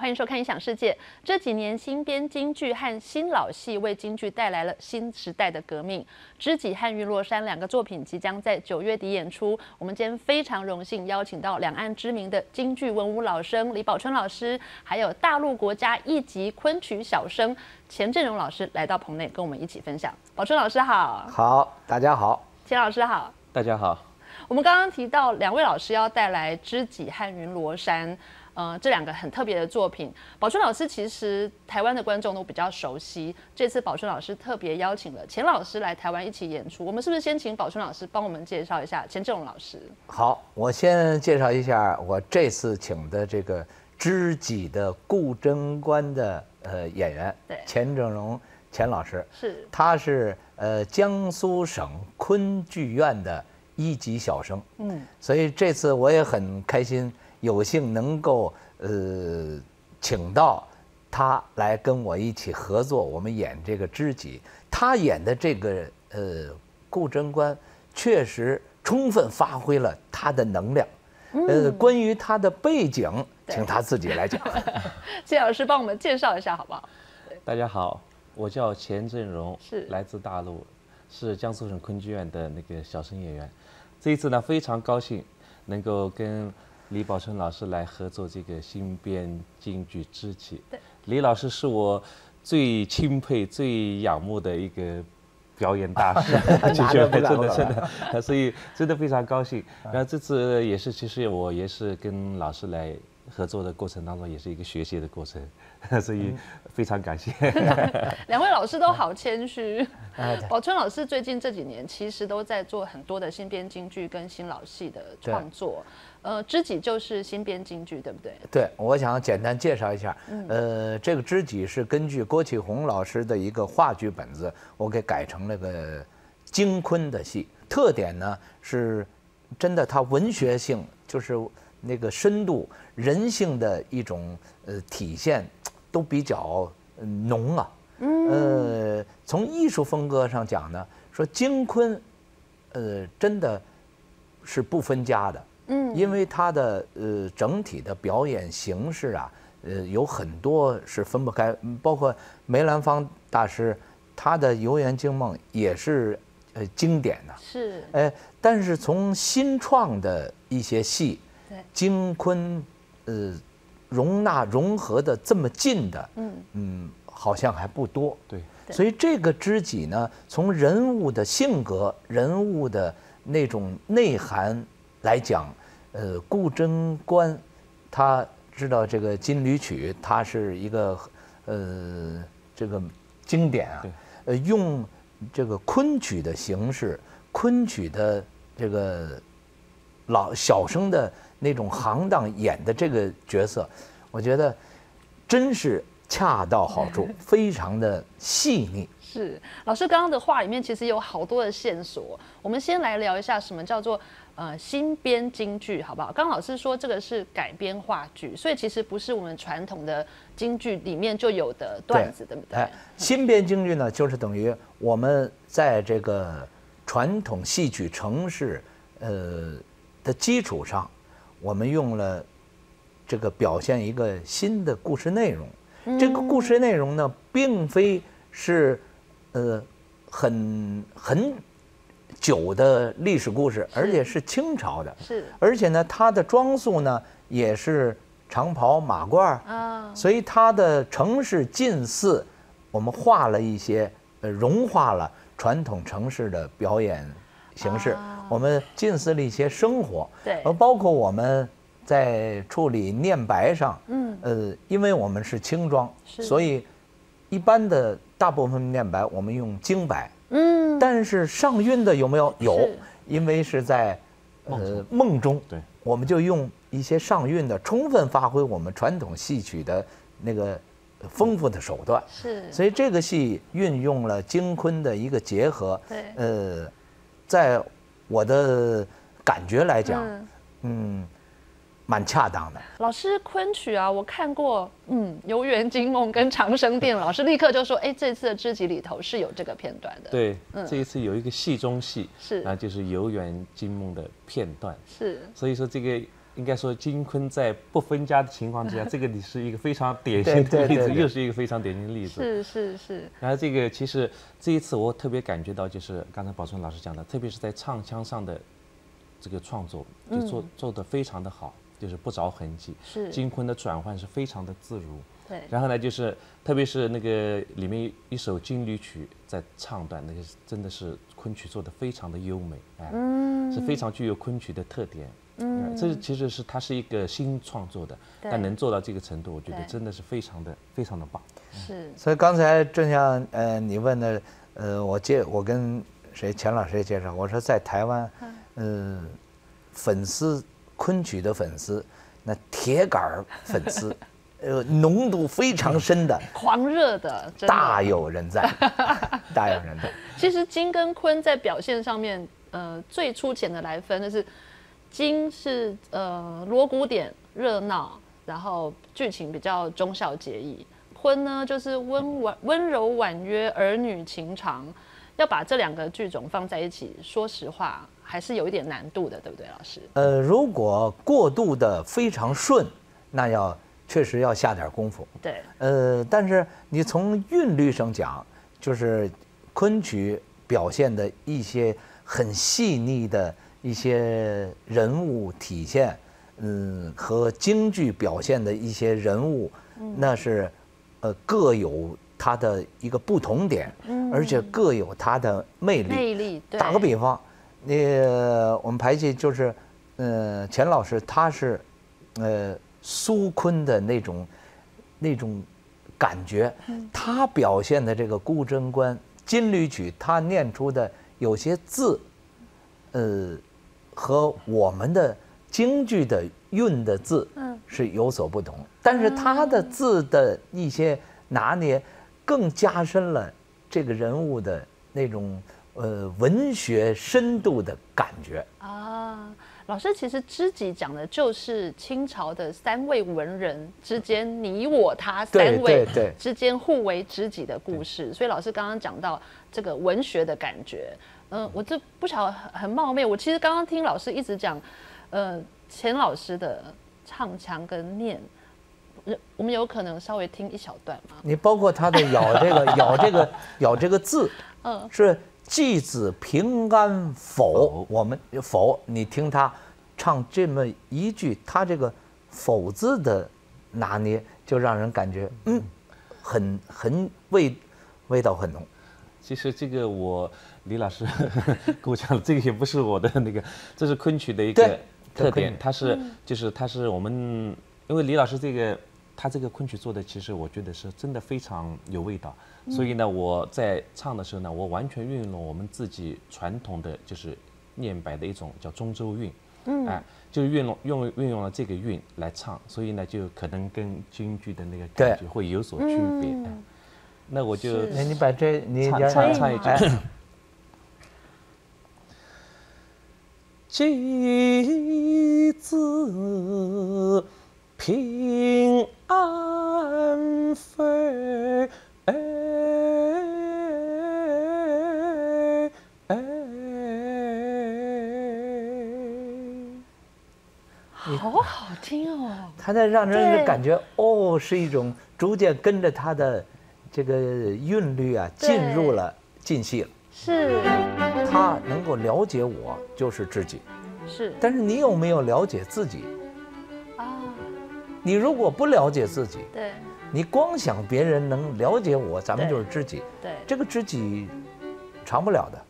欢迎收看《影响世界》。这几年，新编京剧和新老戏为京剧带来了新时代的革命。《知己》和《云落山》两个作品即将在九月底演出。我们今天非常荣幸邀请到两岸知名的京剧文武老生李宝春老师，还有大陆国家一级昆曲小生钱振荣老师来到棚内，跟我们一起分享。宝春老师好，好，大家好，钱老师好，大家好。我们刚刚提到两位老师要带来《知己》和《云罗山》。呃，这两个很特别的作品，宝春老师其实台湾的观众都比较熟悉。这次宝春老师特别邀请了钱老师来台湾一起演出，我们是不是先请宝春老师帮我们介绍一下钱正荣老师？好，我先介绍一下我这次请的这个知己的顾贞观的呃演员，对，钱正荣钱老师，是，他是呃江苏省昆剧院的一级小生，嗯，所以这次我也很开心。有幸能够呃请到他来跟我一起合作，我们演这个知己。他演的这个呃顾贞观，确实充分发挥了他的能量。呃，关于他的背景，请他自己来讲。谢老师帮我们介绍一下好不好？大家好，我叫钱振荣，是来自大陆，是江苏省昆剧院的那个小生演员。这一次呢，非常高兴能够跟。李宝春老师来合作这个新编京剧《知己》。对，李老师是我最钦佩、最仰慕的一个表演大师，真 的真的。真的，所以真的非常高兴。然后这次也是，其实我也是跟老师来合作的过程当中，也是一个学习的过程，所以非常感谢。两位老师都好谦虚。宝春老师最近这几年其实都在做很多的新编京剧跟新老戏的创作。呃，知己就是新编京剧，对不对？对，我想简单介绍一下。呃，这个知己是根据郭启宏老师的一个话剧本子，我给改成了个京昆的戏。特点呢是，真的它文学性就是那个深度、人性的一种呃体现都比较浓啊。嗯。呃，从艺术风格上讲呢，说京昆，呃，真的是不分家的。嗯，因为他的呃整体的表演形式啊，呃有很多是分不开，包括梅兰芳大师他的《游园惊梦》也是呃经典的，是，哎，但是从新创的一些戏，对，京昆呃容纳融合的这么近的，嗯。嗯，好像还不多，对，所以这个知己呢，从人物的性格、人物的那种内涵来讲。呃，顾贞观，他知道这个金缕曲，它是一个呃这个经典啊。呃，用这个昆曲的形式，昆曲的这个老小生的那种行当演的这个角色，我觉得真是恰到好处，非常的细腻。是老师刚刚的话里面其实有好多的线索，我们先来聊一下什么叫做。呃，新编京剧好不好？刚老师说这个是改编话剧，所以其实不是我们传统的京剧里面就有的段子，对不对？哎，新编京剧呢，就是等于我们在这个传统戏曲程式呃的基础上，我们用了这个表现一个新的故事内容。这个故事内容呢，并非是呃很很。久的历史故事，而且是清朝的，是，而且呢，它的装束呢也是长袍马褂啊，所以它的城市近似，我们画了一些，呃，融化了传统城市的表演形式，我们近似了一些生活，对，而包括我们在处理念白上，嗯，呃，因为我们是轻装，所以一般的大部分念白我们用京白。嗯，但是上韵的有没有？有，因为是在呃梦中，对，我们就用一些上韵的，充分发挥我们传统戏曲的那个丰富的手段。是，所以这个戏运用了京昆的一个结合。对，呃，在我的感觉来讲，嗯。蛮恰当的，老师昆曲啊，我看过，嗯，《游园惊梦》跟《长生殿》，老师立刻就说，哎，这次的知己里头是有这个片段的。对，这一次有一个戏中戏，是，那就是《游园惊梦》的片段。是，所以说这个应该说金昆在不分家的情况之下，这个你是一个非常典型的例子，又是一个非常典型的例子。是是是，然后这个其实这一次我特别感觉到，就是刚才宝春老师讲的，特别是在唱腔上的这个创作，就做、做的非常的好，就是不着痕迹。是金昆的转换是非常的自如。对，然后呢，就是特别是那个里面一首金缕曲在唱段，那个真的是昆曲做的非常的优美，哎，嗯是非常具有昆曲的特点。嗯，这其实是它是一个新创作的，但能做到这个程度，我觉得真的是非常的非常的棒。是。所以刚才正像呃你问的，呃我介我跟谁钱老师也介绍，我说在台湾，呃粉丝昆曲的粉丝，那铁杆儿粉丝，呃浓度非常深的，狂热的，的。大有人在，大有人在。其实金跟坤在表现上面，呃，最粗浅的来分就是金是呃锣鼓点热闹，然后剧情比较忠孝节义；婚呢就是温婉温柔婉约儿女情长。要把这两个剧种放在一起，说实话还是有一点难度的，对不对，老师？呃，如果过度的非常顺，那要确实要下点功夫。对，呃，但是你从韵律上讲，就是昆曲表现的一些很细腻的一些人物体现，嗯，和京剧表现的一些人物，那是呃各有它的一个不同点，而且各有它的魅力。魅力。对，打个比方，那我们排戏就是，呃，钱老师他是，呃，苏昆的那种那种感觉，他表现的这个孤贞观金缕曲，他念出的有些字，呃，和我们的京剧的韵的字嗯是有所不同，但是他的字的一些拿捏，更加深了这个人物的那种呃文学深度的感觉。啊，老师，其实知己讲的就是清朝的三位文人之间你我他三位对对之间互为知己的故事。所以老师刚刚讲到这个文学的感觉，嗯、我这不晓得很很冒昧，我其实刚刚听老师一直讲，呃，钱老师的唱腔跟念。呃我们有可能稍微听一小段吗？你包括他的咬这个 咬这个咬这个字，嗯是继子平安否？我们否，你听他唱这么一句，他这个否字的拿捏，就让人感觉嗯，很很味味道很浓。其实这个我李老师 跟我讲了，这个也不是我的那个，这是昆曲的一个特点它是就是它是我们，因为李老师这个他这个昆曲做的，其实我觉得是真的非常有味道，所以呢，我在唱的时候呢，我完全运用了我们自己传统的就是念白的一种叫中州韵，嗯，哎，就运用用运用了这个韵来唱，所以呢，就可能跟京剧的那个感觉会有所区别。哎那我就是哎，你把这你唱让唱唱一句哎 继子平安飞，哎哎好好听哦。他在让人感觉哦，是一种逐渐跟着他的这个韵律啊，进入了进戏了。是他能够了解我，就是知己。是但是你有没有了解自己？啊，你如果不了解自己，对你光想别人能了解我，咱们就是知己。对，这个知己长不了的。